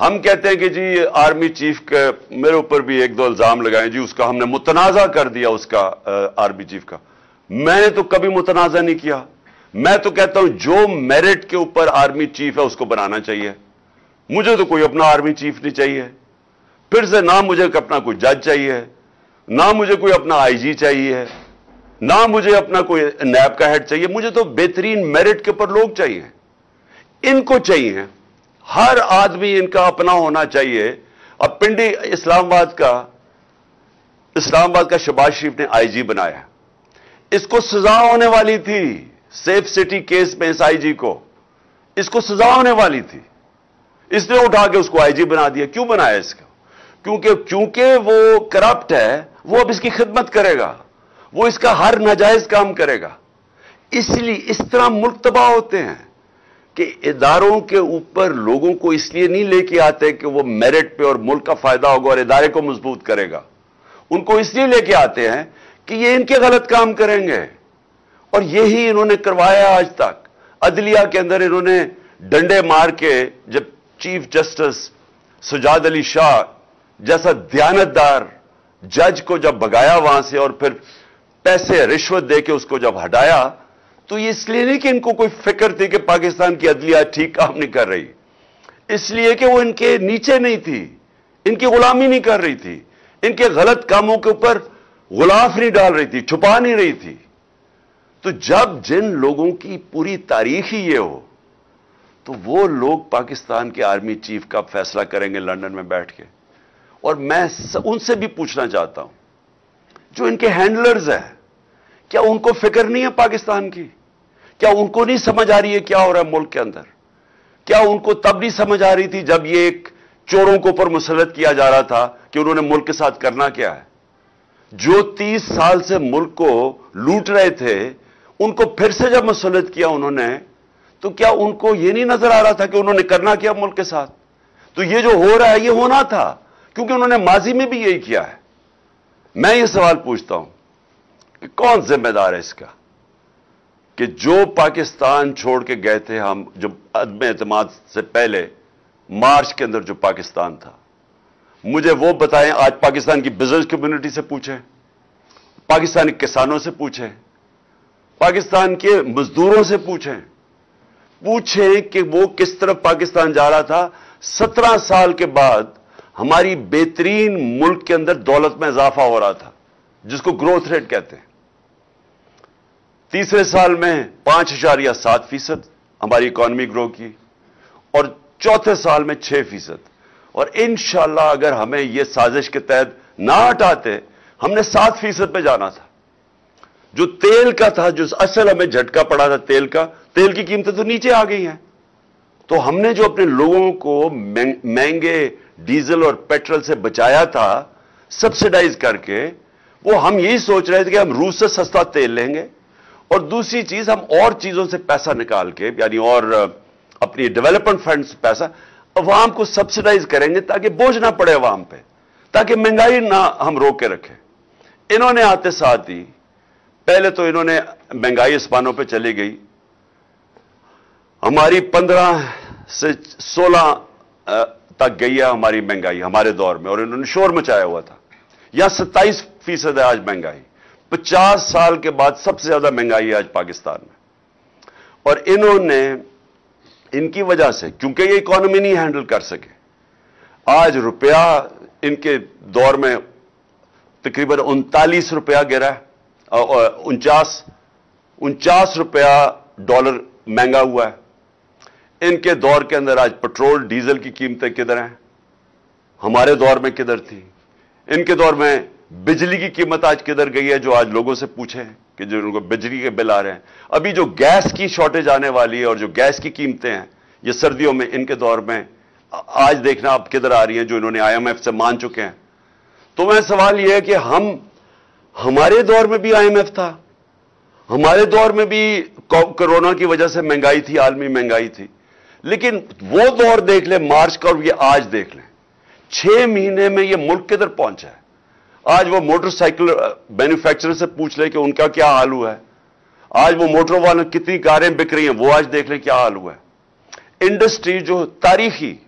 हम कहते हैं कि जी आर्मी चीफ के मेरे ऊपर भी एक दो इल्ज़ाम लगाए जी, उसका हमने मुतनाज़ा कर दिया उसका आर्मी चीफ का। मैंने तो कभी मुतनाज़ा नहीं किया। मैं तो कहता हूँ, जो मेरिट के ऊपर आर्मी चीफ है, उसको बनाना चाहिए। मुझे तो कोई अपना आर्मी चीफ नहीं चाहिए। फिर से ना मुझे अपना कोई जज चाहिए। ना मुझे कोई अपना आईजी चाहिए। ना मुझे अपना कोई नैब का हेड चाहिए। मुझे तो बेहतरीन मेरिट के ऊपर लोग चाहिए। इनको चाहिए। हर आदमी इनका अपना होना चाहिए। अब पिंडी इस्लामाबाद का इस्लामाबाद का शबाज शरीफ ने आईजी बनाया। इसको सजा होने वाली थी सेफ़ सिटी केस में इस आईजी को। इसको सजा होने वाली थी। इसने उठा के उसको आईजी बना दिया। क्यों बनाया इसको? क्योंकि क्योंकि वो करप्ट है, वो अब इसकी खिदमत करेगा। वो इसका हर नाजायज काम करेगा। इसलिए इस तरह मुल्क तबाह होते हैं। कि इदारों के ऊपर लोगों को इसलिए नहीं लेके आते कि वो मेरिट पे और मुल्क का फ़ायदा होगा और इदारे को मज़बूत करेगा। उनको इसलिए लेके आते हैं कि ये इनके गलत काम करेंगे। और यही इन्होंने करवाया आज तक। अदलिया के अंदर इन्होंने डंडे मार के जब चीफ जस्टिस सुजाद अली शाह जैसा दयानतदार जज को जब भगाया वहाँ से और फिर पैसे, रिश्वत दे के उसको जब हटाया तो ये इसलिए नहीं कि इनको कोई फ़िक्र थी कि पाकिस्तान की अदलिया ठीक काम नहीं कर रही। इसलिए कि वो इनके नीचे नहीं थी, इनकी गुलामी नहीं कर रही थी, इनके गलत कामों के ऊपर गुलाफ नहीं डाल रही थी, छुपा नहीं रही थी। तो जब जिन लोगों की पूरी तारीख ही ये हो तो वो लोग पाकिस्तान के आर्मी चीफ का फैसला करेंगे लंदन में बैठ के। और मैं उनसे भी पूछना चाहता हूँ, जो इनके हैंडलर्स हैं, क्या उनको फ़िक्र नहीं है पाकिस्तान की? क्या उनको नहीं समझ आ रही है क्या हो रहा है मुल्क के अंदर? क्या उनको तब नहीं समझ आ रही थी जब ये एक चोरों के ऊपर मुसलत किया जा रहा था कि उन्होंने मुल्क के साथ करना क्या है? जो तीस साल से मुल्क को लूट रहे थे, उनको फिर से जब मुसलत किया उन्होंने तो क्या उनको यह नहीं नज़र आ रहा था कि उन्होंने करना क्या मुल्क के साथ? तो ये जो हो रहा है, ये होना था, क्योंकि उन्होंने माजी में भी यही किया है। मैं ये सवाल पूछता हूँ कि कौन जिम्मेदार है इसका? कि जो पाकिस्तान छोड़ के गए थे हम, जो अदम एतमाद से पहले, मार्च के अंदर जो पाकिस्तान था। मुझे वो बताएँ, आज पाकिस्तान की बिज़नेस कम्युनिटी से पूछें, पाकिस्तानी किसानों से पूछें, पाकिस्तान के मजदूरों से पूछें पूछें कि वो किस तरफ़ पाकिस्तान जा रहा था। सत्रह साल के बाद हमारी बेहतरीन मुल्क के अंदर दौलत में इजाफा हो रहा था, जिसको ग्रोथ रेट कहते हैं। तीसरे साल में पाँच हज़ार या सात फ़ीसद हमारी इकॉनमी ग्रो की और चौथे साल में छह फ़ीसद। और इंशाला अगर हमें यह साजिश के तहत ना हटाते, हमने सात फ़ीसद पे जाना था। जो तेल का था, जो असल हमें झटका पड़ा था तेल का, तेल की कीमतें तो नीचे आ गई हैं। तो हमने जो अपने लोगों को महँगे डीजल और पेट्रोल से बचाया था सब्सिडाइज करके, वो हम यही सोच रहे थे कि हम रूस से सस्ता तेल लेंगे। और दूसरी चीज़, हम और चीज़ों से पैसा निकाल के, यानी और अपनी डेवलपमेंट फंड से पैसा अवाम को सब्सिडाइज करेंगे ताकि बोझ ना पड़े अवाम पे, ताकि महँगाई ना हम रोक के रखें। इन्होंने आते साथ ही, पहले तो इन्होंने महँगाई आसमानों पे चली गई। हमारी पंद्रह से सोलह तक गई है हमारी महँगाई, हमारे दौर में, और इन्होंने शोर मचाया हुआ था। यहाँ सत्ताईस फ़ीसद है आज महँगाई। पचास साल के बाद सबसे ज़्यादा महँगाई है आज पाकिस्तान में। और इन्होंने, इनकी वजह से, क्योंकि ये इकोनॉमी नहीं हैंडल कर सके, आज रुपया इनके दौर में तकरीबन उनतालीस रुपया गिरा है उनचास उनचास रुपया डॉलर महँगा हुआ है। इनके दौर के अंदर आज पेट्रोल, डीजल की कीमतें किधर हैं? हमारे दौर में किधर थी? इनके दौर में बिजली की कीमत आज किधर गई है जो आज लोगों से पूछे कि जो उनको बिजली के बिल आ रहे हैं? अभी जो गैस की शॉर्टेज आने वाली है और जो गैस की कीमतें हैं, ये सर्दियों में, इनके दौर में आज देखना आप किधर आ रही हैं जो इन्होंने आईएमएफ से मान चुके हैं। तो मैं सवाल यह है कि हम, हमारे दौर में भी आईएमएफ था। हमारे दौर में भी कोरोना की वजह से महँगाई थी, आलमी महँगाई थी। लेकिन वो दौर देख ले, मार्च का और ये आज देख लें। छह महीने में ये मुल्क किधर पहुँचा है? आज वो मोटरसाइकिल मैन्युफैक्चरर से पूछ ले कि उनका क्या हाल हुआ है। आज वो मोटर वाले कितनी कारें बिक रही हैं, वो आज देख ले क्या हाल हुआ है। इंडस्ट्री जो तारीखी,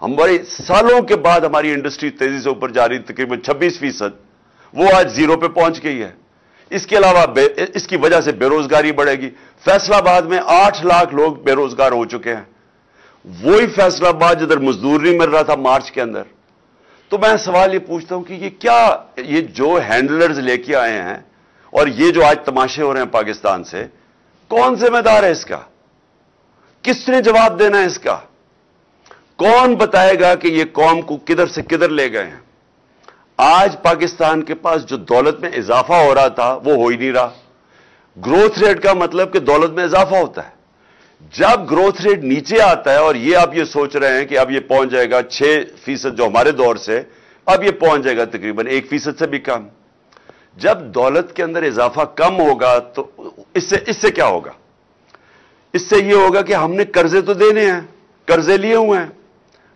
हमारे सालों के बाद हमारी इंडस्ट्री तेज़ी से ऊपर जा रही तकरीबन 26 फ़ीसद। वो आज ज़ीरो पे पहुँच गई है। इसके अलावा इसकी वजह से बेरोजगारी बढ़ेगी। फैसलाबाद में आठ लाख लोग बेरोजगार हो चुके हैं। वही फैसलाबाद जिधर मजदूर नहीं मिल रहा था मार्च के अंदर। तो मैं सवाल ये पूछता हूँ कि ये क्या, ये जो हैंडलर्स लेके आए हैं और ये जो आज तमाशे हो रहे हैं पाकिस्तान से, कौन जिम्मेदार है इसका? किसने जवाब देना है इसका? कौन बताएगा कि ये कौम को किधर से किधर ले गए हैं? आज पाकिस्तान के पास जो दौलत में इजाफा हो रहा था, वो हो ही नहीं रहा। ग्रोथ रेट का मतलब कि दौलत में इजाफा होता है। जब ग्रोथ रेट नीचे आता है और ये आप ये सोच रहे हैं कि अब ये पहुँच जाएगा छह फ़ीसद जो हमारे दौर से, अब ये पहुँच जाएगा तकरीबन एक फ़ीसद से भी कम। जब दौलत के अंदर इजाफा कम होगा तो इससे इससे क्या होगा? इससे यह होगा कि हमने कर्जे तो देने हैं, कर्जे लिए हुए हैं,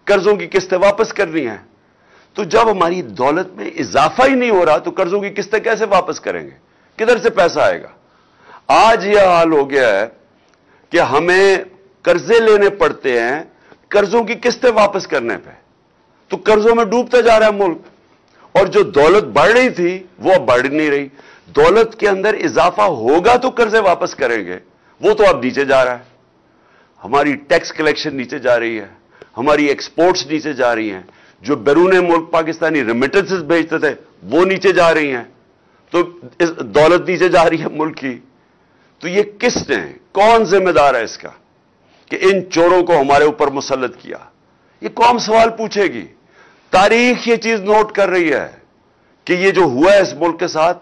कर्जों की किस्तें वापस करनी है। तो जब हमारी दौलत में इजाफा ही नहीं हो रहा तो कर्जों की किस्तें कैसे वापस करेंगे? किधर से पैसा आएगा? आज यह हाल हो गया है कि हमें कर्जे लेने पड़ते हैं, कर्जों की किस्तें वापस करने पे। तो कर्जों में डूबता जा रहा है मुल्क। और जो दौलत बढ़ रही थी, वो अब बढ़ नहीं रही। दौलत के अंदर इजाफा होगा तो कर्जे वापस करेंगे। वो तो अब नीचे जा रहा है। हमारी टैक्स कलेक्शन नीचे जा रही है। हमारी एक्सपोर्ट्स नीचे जा रही हैं। जो बैरून मुल्क पाकिस्तानी रेमिटेंसेस भेजते थे, वो नीचे जा रही हैं। तो इस दौलत नीचे जा रही है मुल्क की। तो ये किसने? कौन जिम्मेदार है इसका कि इन चोरों को हमारे ऊपर मुसलत किया? ये कौन सवाल पूछेगी। तारीख ये चीज़ नोट कर रही है कि ये जो हुआ है इस मुल्क के साथ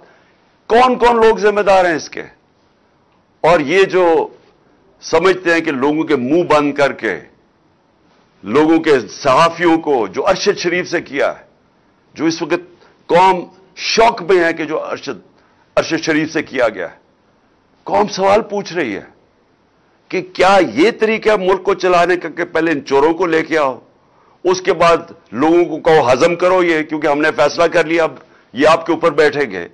कौन कौन लोग जिम्मेदार हैं इसके? और ये जो समझते हैं कि लोगों के मुँह बंद करके, लोगों के सहाफियों को जो अरशद शरीफ से किया है, जो इस वक्त कौम शौक में है कि जो अरशद अरशद शरीफ से किया गया है। कौम सवाल पूछ रही है कि क्या यह तरीका मुल्क को चलाने का पहले इन चोरों को लेके आओ? उसके बाद लोगों को कहो, हजम करो ये, क्योंकि हमने फैसला कर लिया, अब ये आपके ऊपर बैठेंगे।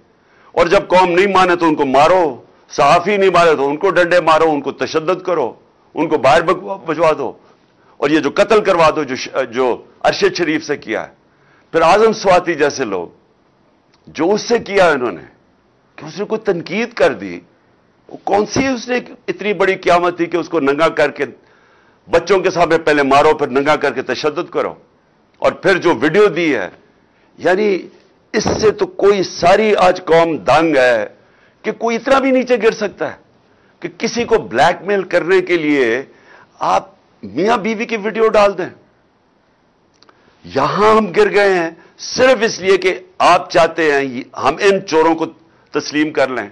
और जब कौम नहीं माने तो उनको मारो, सहाफी नहीं मारे तो उनको डंडे मारो, उनको तशद करो, उनको बाहर भिजवा दो। और ये जो कत्ल करवा दो, जो जो अरशद शरीफ से किया है, फिर आज़म स्वाति जैसे लोग, जो उससे किया इन्होंने कि उसने कोई तनकीद कर दी कौन सी उसने इतनी बड़ी क्यामत थी कि उसको नंगा करके, बच्चों के सामने पहले मारो, फिर नंगा करके तशद करो? और फिर जो वीडियो दी है, यानी इससे तो कोई सारी आज कौम दंग है कि कोई इतना भी नीचे गिर सकता है कि किसी को ब्लैकमेल करने के लिए आप मियाँ बीवी की वीडियो डाल दें। यहाँ हम गिर गए हैं सिर्फ़ इसलिए कि आप चाहते हैं हम इन चोरों को तस्लीम कर लें।